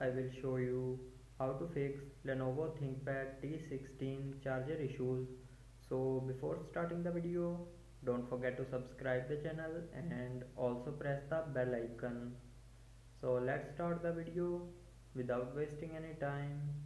I will show you how to fix Lenovo ThinkPad T16 charger issues. So before starting the video don't forget to subscribe the channel and also press the bell icon. So let's start the video without wasting any time.